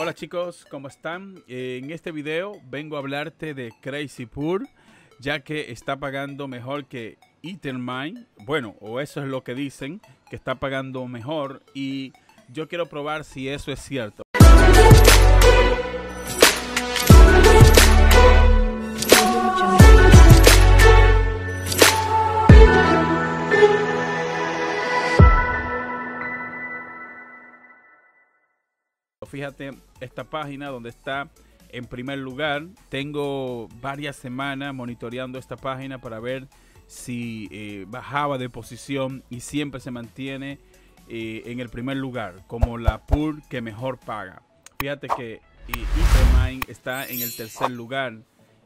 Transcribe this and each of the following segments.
Hola chicos, ¿cómo están? En este video vengo a hablarte de Crazy Pool, ya que está pagando mejor que Ethermine. Bueno, o eso es lo que dicen, que está pagando mejor y yo quiero probar si eso es cierto. Fíjate esta página donde está en primer lugar. Tengo varias semanas monitoreando esta página para ver si eh, bajaba de posición y siempre se mantiene eh, en el primer lugar como la pool que mejor paga. Fíjate que Hypermine está en el tercer lugar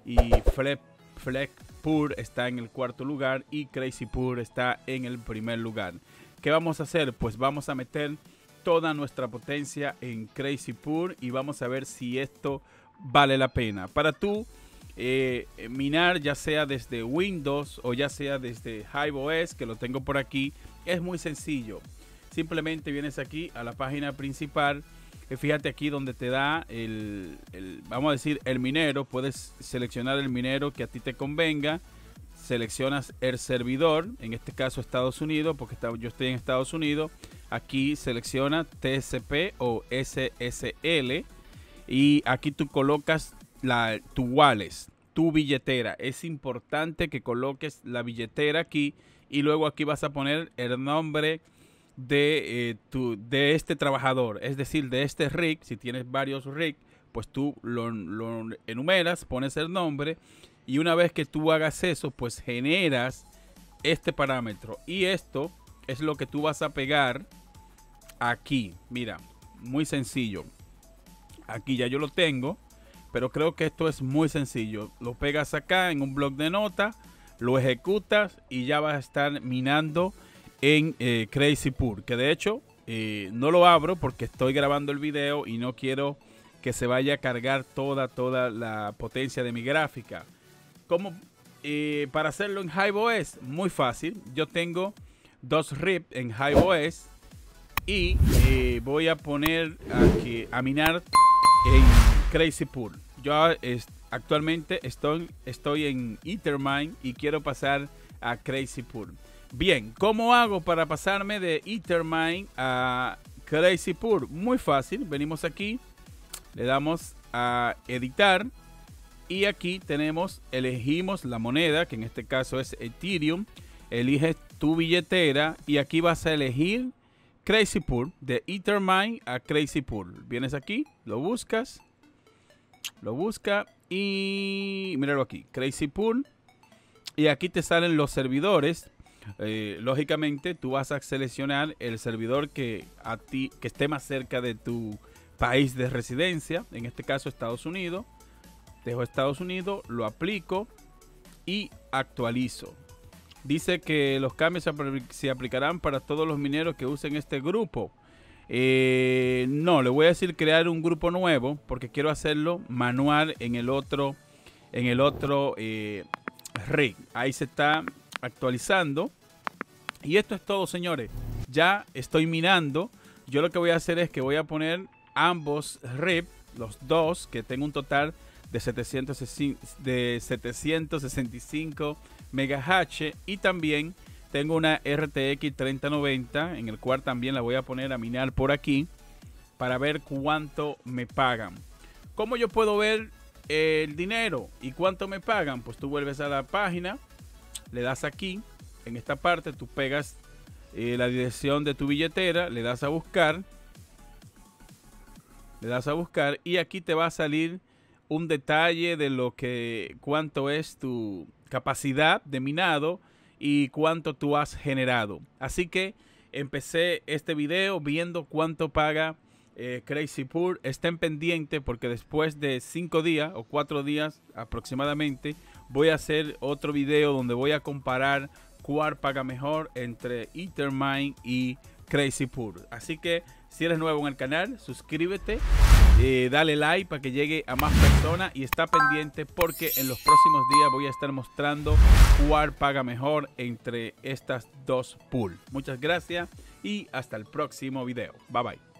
y Fleck, Pool está en el cuarto lugar y Crazy Pool está en el primer lugar. ¿Qué vamos a hacer? Pues vamos a meter toda nuestra potencia en Crazy Pool y vamos a ver si esto vale la pena. Para tú eh, minar ya sea desde Windows o ya sea desde HiveOS, que lo tengo por aquí, es muy sencillo. Simplemente vienes aquí a la página principal. Eh, fíjate aquí donde te da el, vamos a decir, el minero. Puedes seleccionar el minero que a ti te convenga. Seleccionas el servidor, en este caso Estados Unidos, porque yo estoy en Estados Unidos Aquí selecciona TCP o SSL y aquí tú colocas la, tu wallet, tu billetera. Es importante que coloques la billetera aquí y luego aquí vas a poner el nombre de, eh, tu, de este trabajador, es decir, de este rig. Si tienes varios rig, pues tú lo enumeras, pones el nombre y una vez que tú hagas eso, pues generas este parámetro y esto es lo que tú vas a pegar aquí. Mira, muy sencillo. Aquí ya yo lo tengo, pero creo que esto es muy sencillo. Lo pegas acá en un blog de notas, lo ejecutas y ya vas a estar minando en eh, Crazy Pool. Que de hecho eh, no lo abro porque estoy grabando el video y no quiero que se vaya a cargar toda, toda la potencia de mi gráfica. Como eh, para hacerlo en HiveOS, muy fácil. Yo tengo dos RIP en HiveOS y eh, voy a poner a minar en Crazy Pool. Yo actualmente estoy, estoy en Ethermine y quiero pasar a Crazy Pool. Bien, ¿cómo hago para pasarme de Ethermine a Crazy Pool? Muy fácil, venimos aquí, le damos a editar y aquí tenemos, elegimos la moneda, que en este caso es Ethereum, eliges tu billetera y aquí vas a elegir Crazy Pool, de Ethermine a Crazy Pool. Vienes aquí, lo buscas, lo busca y míralo aquí, Crazy Pool. Y aquí te salen los servidores. Eh, lógicamente, tú vas a seleccionar el servidor que a ti que esté más cerca de tu país de residencia, en este caso Estados Unidos. Dejo Estados Unidos, lo aplico y actualizo. Dice que los cambios se aplicarán para todos los mineros que usen este grupo. Eh, no, le voy a decir crear un grupo nuevo porque quiero hacerlo manual en el otro, en el otro eh, rig. Ahí se está actualizando. Y esto es todo, señores. Ya estoy minando. Yo lo que voy a hacer es que voy a poner ambos RIP, los dos, que tengo un total de, 700, de 765 MHz y también tengo una RTX 3090 en el cual también la voy a poner a minar por aquí para ver cuánto me pagan. ¿Cómo yo puedo ver el dinero y cuánto me pagan? Pues tú vuelves a la página, le das aquí, en esta parte tú pegas eh, la dirección de tu billetera, le das a buscar, le das a buscar y aquí te va a salir un detalle de lo que cuánto es tu capacidad de minado y cuánto tú has generado. Así que empecé este video viendo cuánto paga eh, Crazy Pool. Estén pendientes porque después de cinco días o cuatro días aproximadamente voy a hacer otro video donde voy a comparar cuál paga mejor entre Ethermine y Crazy Pool. Así que si eres nuevo en el canal, suscríbete, eh, dale like para que llegue a más personas y está pendiente porque en los próximos días voy a estar mostrando cuál paga mejor entre estas dos pools. Muchas gracias y hasta el próximo video. Bye bye.